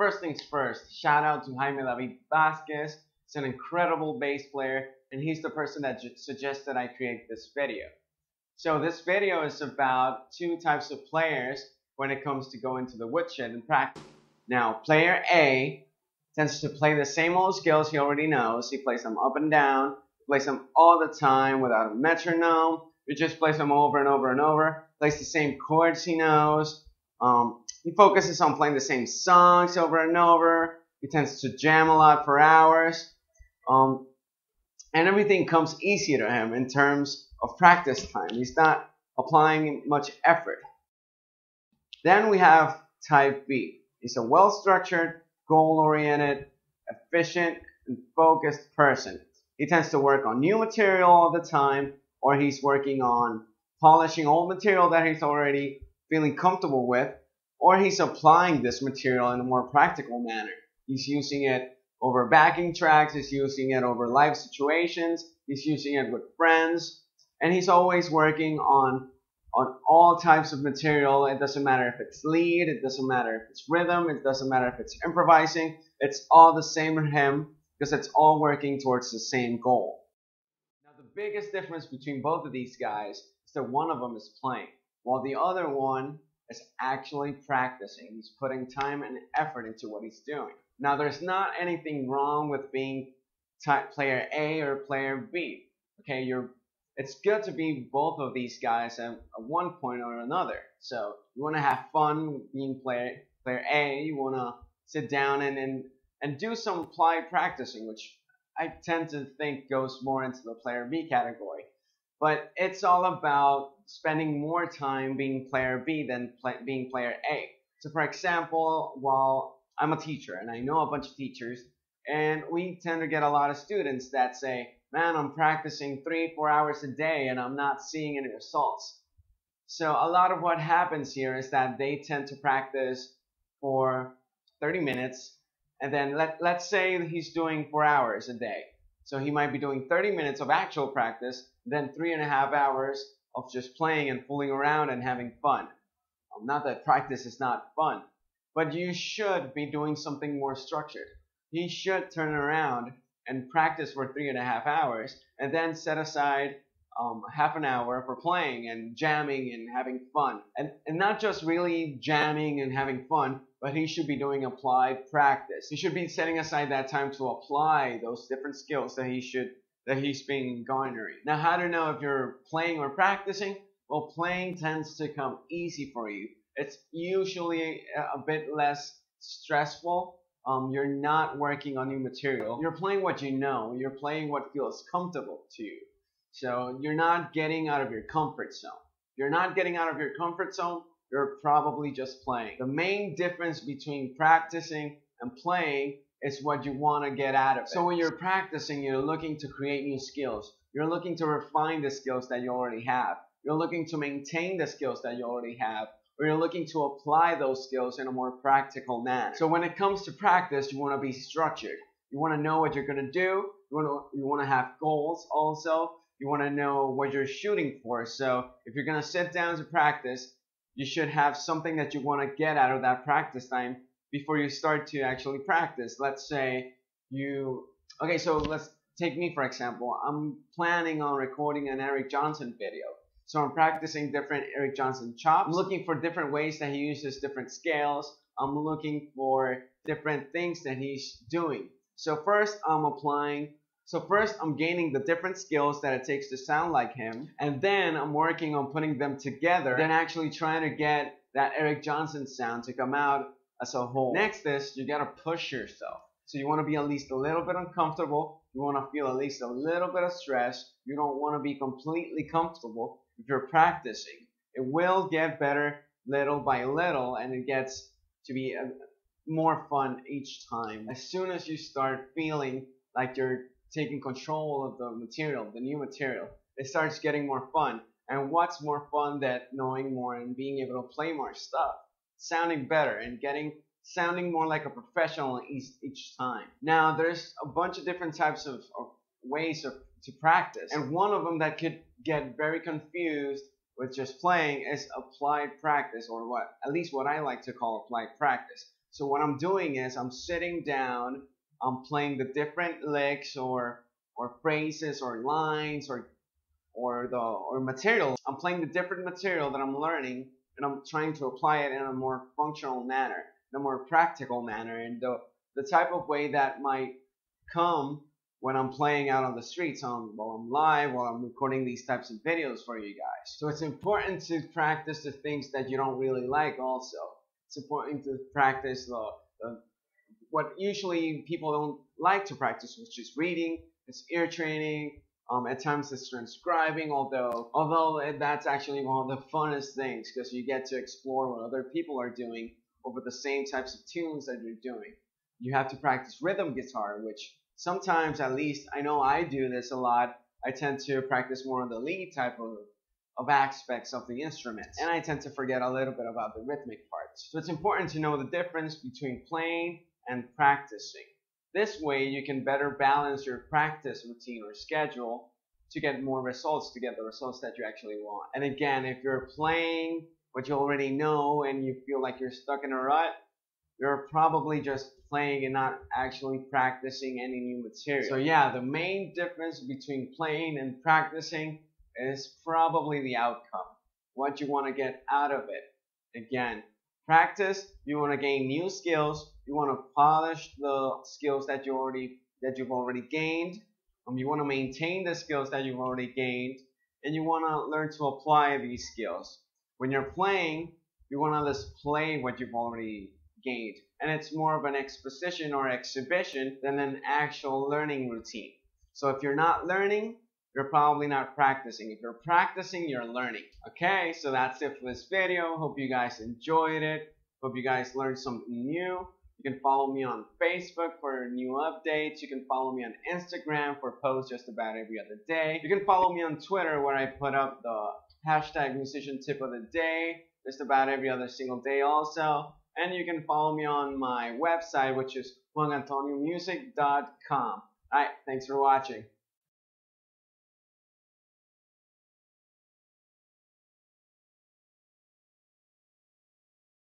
first things first, shout out to Jaime David Vasquez. He's an incredible bass player, and he's the person that suggested I create this video. So this video is about two types of players when it comes to going to the woodshed and practice. Now, player A tends to play the same old skills he already knows. He plays them up and down, plays them all the time without a metronome. He just plays them over and over and over. Plays the same chords he knows. Um, he focuses on playing the same songs over and over. He tends to jam a lot for hours. Um, and everything comes easy to him in terms of practice time. He's not applying much effort. Then we have type B. He's a well structured, goal oriented, efficient, and focused person. He tends to work on new material all the time, or he's working on polishing old material that he's already feeling comfortable with, or he's applying this material in a more practical manner. He's using it over backing tracks, he's using it over live situations, he's using it with friends, and he's always working on on all types of material. It doesn't matter if it's lead, it doesn't matter if it's rhythm, it doesn't matter if it's improvising. It's all the same for him because it's all working towards the same goal. Now, the biggest difference between both of these guys is that one of them is playing, while the other one is actually practicing. He's putting time and effort into what he's doing. Now, there's not anything wrong with being player A or player B. Okay, you're it's good to be both of these guys at, one point or another. So you want to have fun being player player A. You want to sit down and, and and do some applied practicing, which I tend to think goes more into the player B category. But it's all about spending more time being player B than being player A. So for example, while I'm a teacher and I know a bunch of teachers, and we tend to get a lot of students that say, man, I'm practicing three, four hours a day and I'm not seeing any results. So a lot of what happens here is that they tend to practice for 30 minutes and then let, let's say he's doing four hours a day. So he might be doing 30 minutes of actual practice, then three and a half hours of just playing and fooling around and having fun. Um, not that practice is not fun, but you should be doing something more structured. He should turn around and practice for three and a half hours and then set aside um, half an hour for playing and jamming and having fun. And, and not just really jamming and having fun, but he should be doing applied practice. He should be setting aside that time to apply those different skills that he should that he's been garnering. Now, how to know if you're playing or practicing? Well, playing tends to come easy for you. It's usually a bit less stressful um, you're not working on new material. You're playing what you know. You're playing what feels comfortable to you. So you're not getting out of your comfort zone. You're not getting out of your comfort zone, you're probably just playing. The main difference between practicing and playing is what you want to get out of it. So when you're practicing, you're looking to create new skills. You're looking to refine the skills that you already have. You're looking to maintain the skills that you already have or you're looking to apply those skills in a more practical manner. So when it comes to practice, you want to be structured. You want to know what you're going to do. You want to you want to have goals also. You want to know what you're shooting for. So if you're going to sit down to practice, you should have something that you want to get out of that practice time before you start to actually practice. Let's say you okay, so let's take me for example. I'm planning on recording an Eric Johnson video. So I'm practicing different Eric Johnson chops. I'm looking for different ways that he uses different scales. I'm looking for different things that he's doing. So first I'm applying, so first I'm gaining the different skills that it takes to sound like him. And then I'm working on putting them together. Then actually trying to get that Eric Johnson sound to come out as a whole. Next is you gotta push yourself. So you want to be at least a little bit uncomfortable. You want to feel at least a little bit of stress. You don't want to be completely comfortable if you're practicing. It will get better little by little and it gets to be a, uh, more fun each time. As soon as you start feeling like you're taking control of the material, the new material, it starts getting more fun. And what's more fun than knowing more and being able to play more stuff, sounding better and getting sounding more like a professional each, each time. Now, there's a bunch of different types of, of ways of, to practice, and one of them that could get very confused with just playing is applied practice, or what at least what I like to call applied practice. So what I'm doing is I'm sitting down, I'm playing the different licks or or phrases or lines or or the or material. I'm playing the different material that I'm learning and I'm trying to apply it in a more functional manner, in a more practical manner, and the the type of way that might come when I'm playing out on the streets on while I'm live, while I'm recording these types of videos for you guys. So it's important to practice the things that you don't really like also. It's important to practice the, the what usually people don't like to practice, which is reading, it's ear training, um, at times it's transcribing, although although that's actually one of the funnest things because you get to explore what other people are doing over the same types of tunes that you're doing. You have to practice rhythm guitar, which sometimes at least I know I do this a lot. I tend to practice more on the lead type of, of aspects of the instrument. And I tend to forget a little bit about the rhythmic parts. So it's important to know the difference between playing and practicing. This way you can better balance your practice routine or schedule to get more results, to get the results that you actually want. And again, if you're playing what you already know and you feel like you're stuck in a rut, you're probably just playing and not actually practicing any new material. So yeah, the main difference between playing and practicing is probably the outcome. What you want to get out of it. Again, practice, you want to gain new skills, you want to polish the skills that you already that you've already gained. Um, you want to maintain the skills that you've already gained, and you want to learn to apply these skills. When you're playing, you want to display what you've already gained, and it's more of an exposition or exhibition than an actual learning routine. So if you're not learning, you're probably not practicing. If you're practicing, you're learning. Okay, so that's it for this video. Hope you guys enjoyed it. Hope you guys learned something new. You can follow me on Facebook for new updates. You can follow me on Instagram for posts just about every other day. You can follow me on Twitter where I put up the hashtag musician tip of the day just about every other single day also. And you can follow me on my website which is juanantoniomusic.com. Alright, thanks for watching.